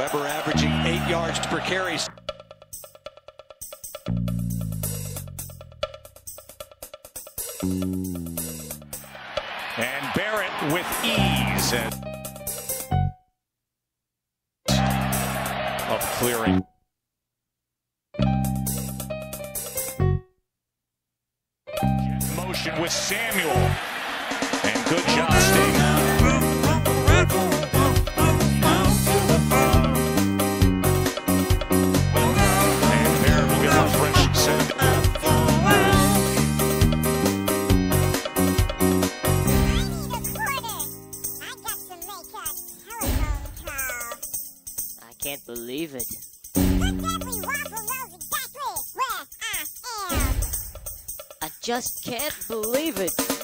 Weber averaging eight yards per carry. And Barrett with ease of clearing. Motion with Samuel. And good job staying. Can't believe it. I just can't believe it.